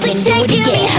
Thank you. me